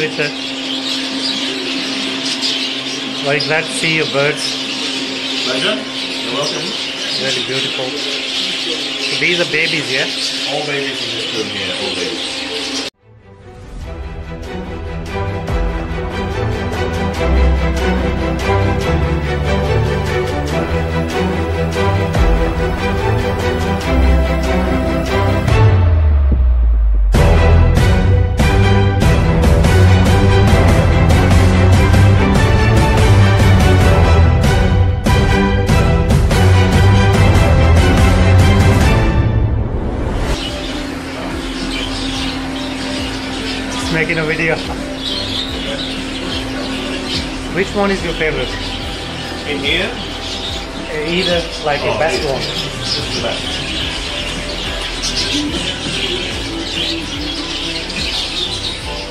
Nice to see you, Richard. Very glad to see your birds. Pleasure. You're welcome. Really beautiful. So these are babies, yeah? All babies in this room here. All babies. Making a video. Which one is your favorite? In here. Uh, either like Oh, best this- one. This is the best.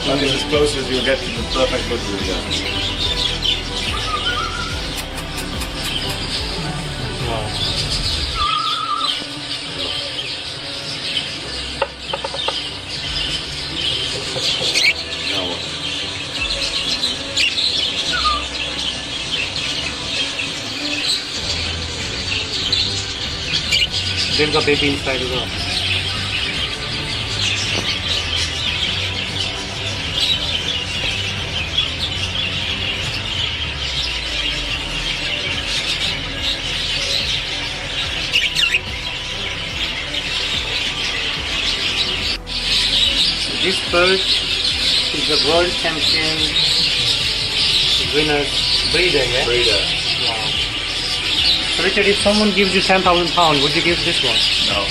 As close as you'll get to the perfect buttery. They've got baby inside as well. This bird is the world champion winner breeder, yeah? Breeder. Wow. Richard, if someone gives you 10,000 pounds, would you give this one? No.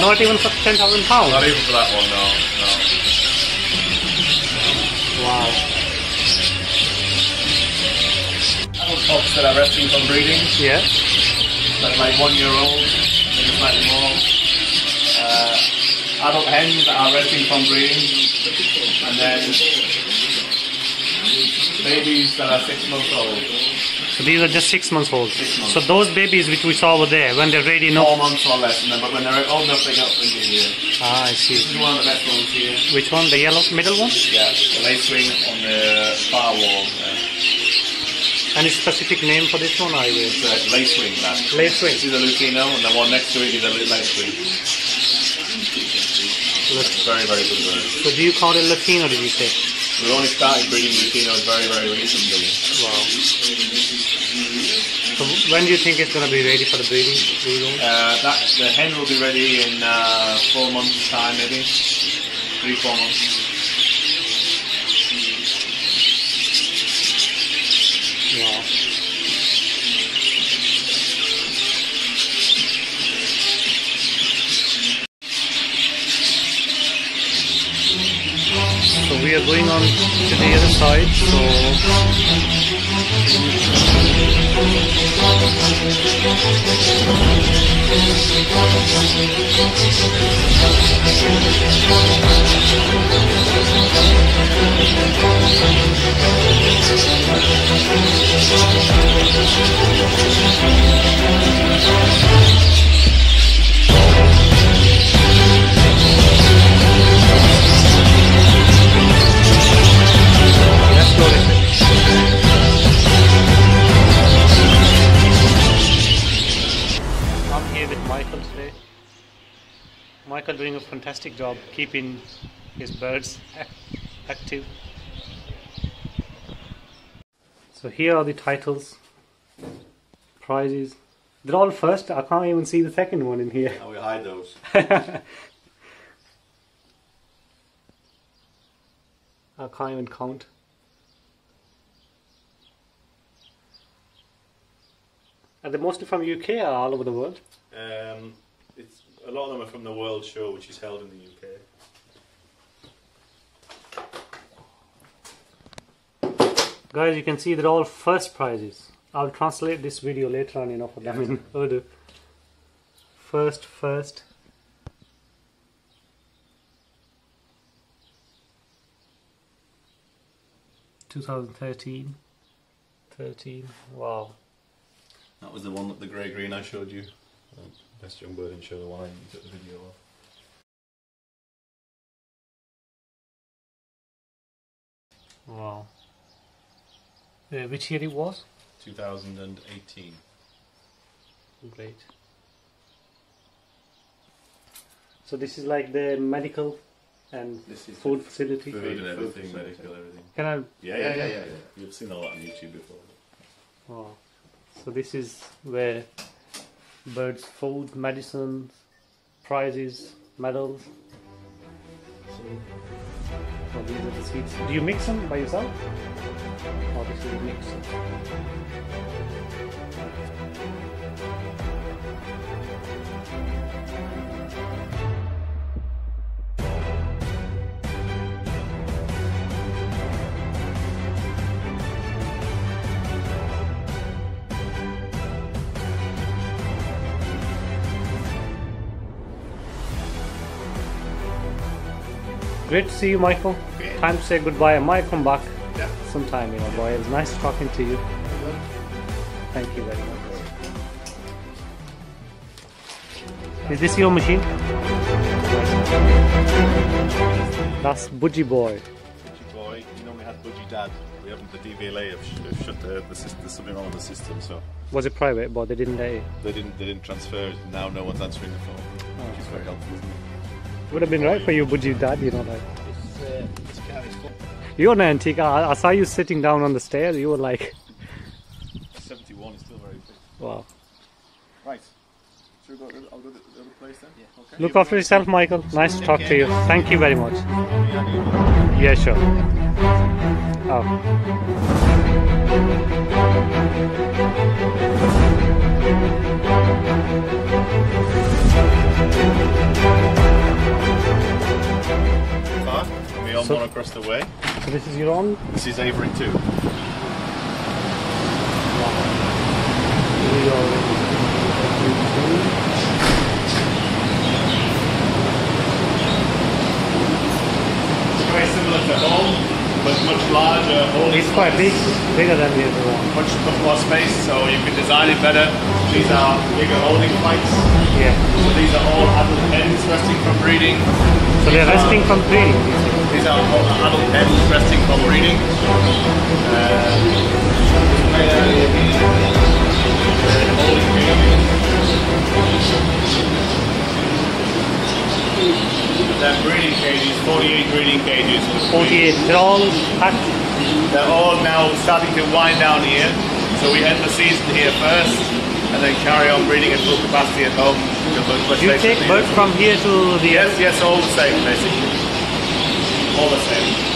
Not even for 10,000 pounds? Not even for that one. No. No. Wow. Adult pups that are resting from breeding. Yeah. That's like one year old, maybe slightly more. Uh, adult hens that are resting from breeding, and then babies that are six months old. So these are just six months old. Six months. So those babies which we saw over there, when they're ready, no. Four months or less, and then, but when they're old enough, they up into here. Ah, I This see. is one of the best ones here. Which one? The yellow middle one? Yeah, the lace wing on the far wall. Uh, Any specific name for this one? I will. lace wing, that. Lace wing. This is a Lutino, and the one next to it is a lace wing. Look. Very, very good bird. So do you call it Latino? Did you say? We only started breeding Lutinos very, very recently. Wow. So when do you think it's going to be ready for the breeding? Do you know? Uh, that the hen will be ready in uh, four months' time, maybe three, four months. Wow. So we are going on to the other side. So fantastic job keeping his birds active. So here are the titles, prizes. They're all first. I can't even see the second one in here. And we hide those. I can't even count. Are they mostly from UK or all over the world? Um, a lot of them are from the World Show, which is held in the UK. Guys, you can see they're all first prizes. I'll translate this video later on, you know, for them in Urdu. First, first. Two thousand thirteen. Thirteen. Wow. That was the one that the grey green I showed you. That's Young Bird and Show the one you took the video of. Wow. Uh, which year it was? 2018. Great. So this is like the medical and this is food facility. Food and everything, food medical, everything. Can I? Yeah, yeah, yeah, yeah, yeah. You've seen a lot on YouTube before. Wow. So this is where birds' food, medicines, prizes, medals. So, oh, these are the seeds. Do you mix them by yourself? Obviously, you mix them. Great to see you, Michael. Time to say goodbye. I might come back Yeah. sometime, you know, boy. It was nice talking to you. Thank you very much. Is this your machine? That's Budgie Boy. Budgie boy, you know we had Budgie dad. We haven't, the DVLA have, sh- shut the, the system, there's something wrong with the system, so Was it private, but they didn't let they didn't, they didn't transfer. Now no one's answering the phone, which is oh. very helpful? Would have been right for you, Budgie Dad, you know, like. It's, uh, it's Carrie's fault. You're an antique. I, I saw you sitting down on the stairs. You were like, 71 is still very big. wow. Right. Should we go to the, I'll go to the other place then? Yeah. Okay. Look after yourself, Michael. Nice to talk to you. Thank you very much. Yeah, sure. Oh. And own So- one across the way. So this is your own? This is Avery too. Very similar to home, but much larger. holding It's quite big, bigger than the other one. Much, much more space, so you can design it better. These are bigger holding flights. Yeah. So these are all adult hens resting from breeding. So they're resting from breeding. These are all adult hens resting from breeding. Uh. They're breeding cages, 48 breeding cages. 48. They're all packed. They're all now starting to wind down here. So we end the season here first and then carry on breeding at full capacity at home. Do you take birds from here to the Yes, yes, all the same basically. All the same.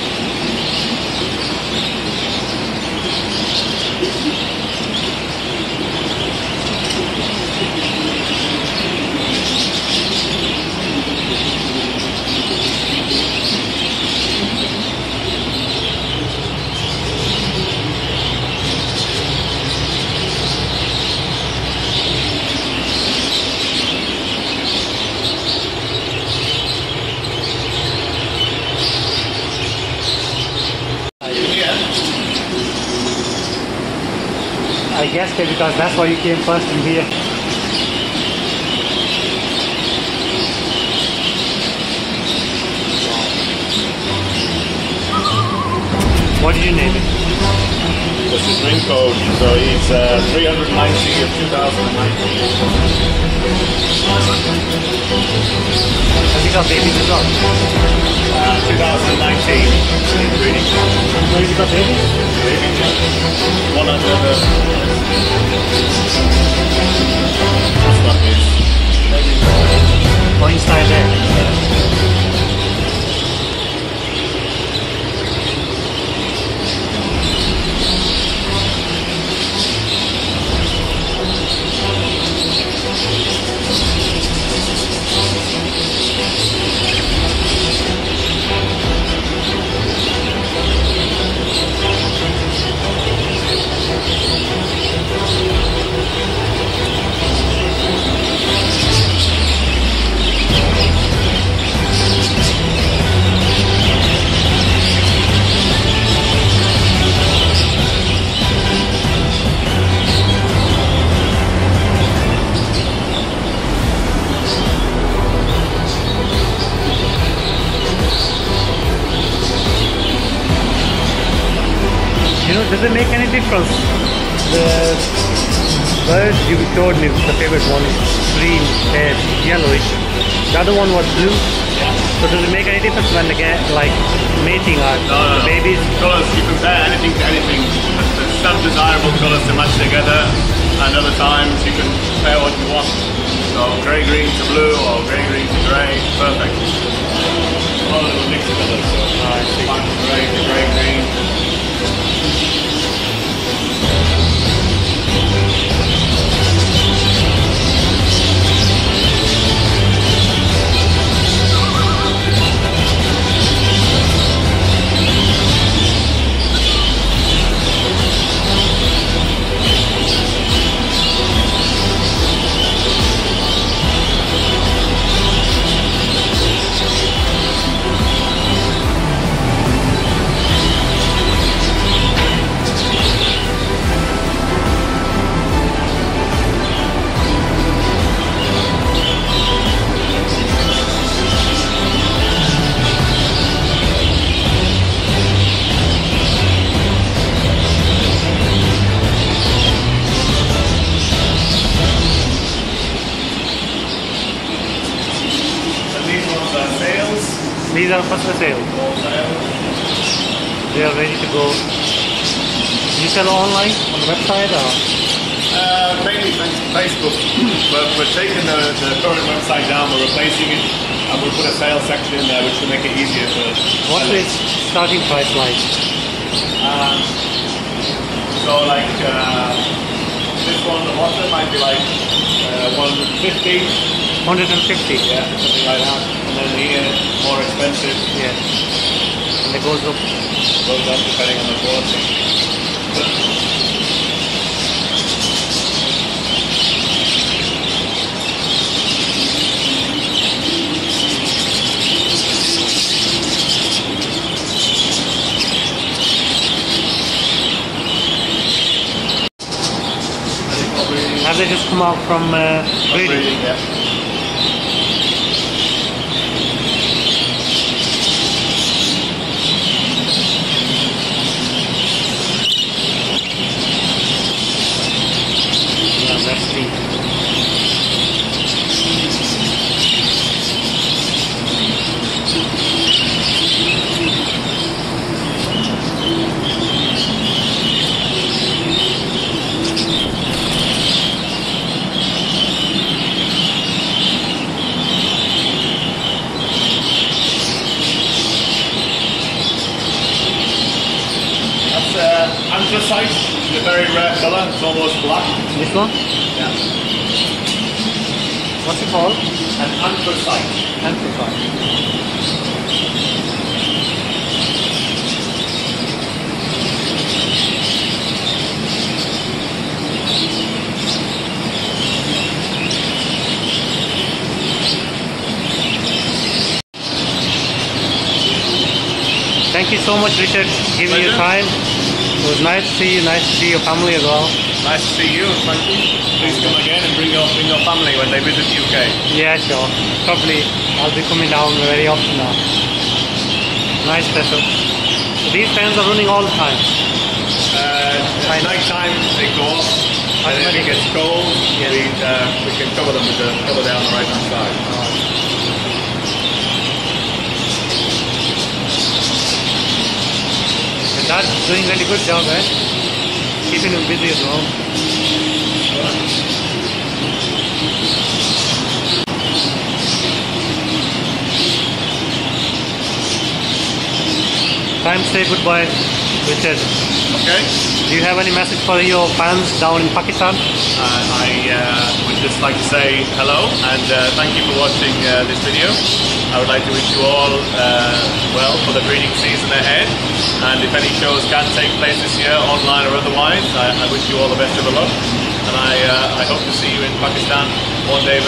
Yeah. Guess because that's why you came first in here. What did you name it? This is ring code, so he's uh, 390 of 2019. Has he got babies as well? Uh, 2019 in breeding. Has he got babies? One under the. That's not his. Inside there. You know, does it make any difference? The bird you showed me, the favorite one is green, red, yellowish. The other one was blue. So does it make any difference when they get like mating or No, no, no. babies? Colours, you compare anything to anything. There's some desirable colours to match together, and other times you can pair what you want. So grey green to blue or grey green to grey, perfect. A lot of mixed colours. So Ah, grey to grey green. These are first for sale. They are ready to go. You sell online on the website or? Uh, mainly Facebook. but we're taking the, the current website down, we're replacing it, and we'll put a sales section in there which will make it easier for sellers. its starting price like? Um, so like uh, this one, the water might be like uh, 150, 150. yeah, something like that. And then here, more expensive, Yeah. And it goes up. goes up depending on the quality. I think what we- Have they just come out from uh, breeding? breeding. Yeah, that's neat. That's anthracite, which is a very rare colour. It's almost black. This one? Yeah. What's it called? An anthracite. Amplifier. Thank you so much, Richard, giving your time. It was nice to see you, nice to see your family as well. Nice to see you. Thank you. Please come again and bring your bring your family when they visit the UK. Yeah, sure. Probably I'll be coming down very often now. Nice special. So these fans are running all the time. Uh, at night time they go off. And if it gets cold, Yes. we, uh, we can cover them with the cover down the right hand side. And that's doing really good job, eh? Keeping him busy as well. Time to say goodbye, Richard. Okay. Do you have any message for your fans down in Pakistan? Uh, I uh, would just like to say hello and uh, thank you for watching uh, this video. I would like to wish you all uh, well for the breeding season ahead. And if any shows can take place this year, online or otherwise, I, I wish you all the best of the luck. And I, uh, I hope to see you in Pakistan one day.